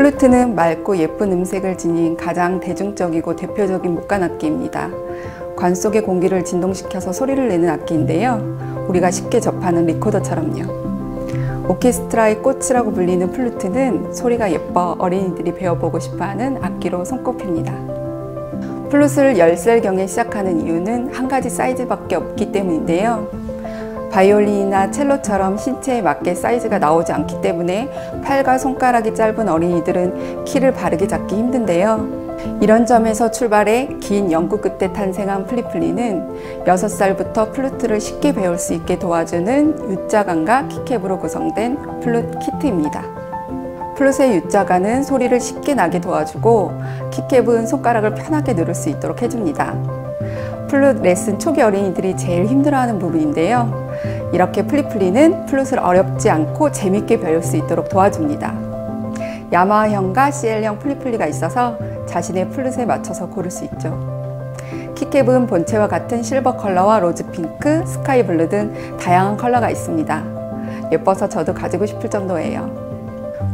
플루트는 맑고 예쁜 음색을 지닌 가장 대중적이고 대표적인 목관 악기입니다. 관 속의 공기를 진동시켜서 소리를 내는 악기인데요. 우리가 쉽게 접하는 리코더처럼요. 오케스트라의 꽃이라고 불리는 플루트는 소리가 예뻐 어린이들이 배워보고 싶어하는 악기로 손꼽힙니다. 플룻을 10살경에 시작하는 이유는 한 가지 사이즈밖에 없기 때문인데요. 바이올린이나 첼로처럼 신체에 맞게 사이즈가 나오지 않기 때문에 팔과 손가락이 짧은 어린이들은 키를 바르게 잡기 힘든데요. 이런 점에서 출발해 긴 연구 끝에 탄생한 플리플리는 6살부터 플루트를 쉽게 배울 수 있게 도와주는 U자관과 키캡으로 구성된 플룻 키트입니다. 플룻의 U자관은 소리를 쉽게 나게 도와주고 키캡은 손가락을 편하게 누를 수 있도록 해줍니다. 플룻 레슨 초기 어린이들이 제일 힘들어하는 부분인데요. 이렇게 플리플리는 플룻을 어렵지 않고 재밌게 배울 수 있도록 도와줍니다. 야마하형과 CIEL형 플리플리가 있어서 자신의 플룻에 맞춰서 고를 수 있죠. 키캡은 본체와 같은 실버 컬러와 로즈 핑크, 스카이 블루 등 다양한 컬러가 있습니다. 예뻐서 저도 가지고 싶을 정도예요.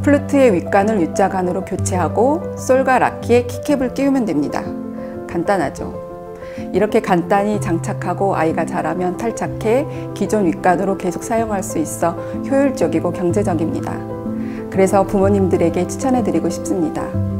플루트의 윗관을 U자관으로 교체하고 솔과 라키에 키캡을 끼우면 됩니다. 간단하죠. 이렇게 간단히 장착하고 아이가 자라면 탈착해 기존 윗관으로 계속 사용할 수 있어 효율적이고 경제적입니다. 그래서 부모님들에게 추천해 드리고 싶습니다.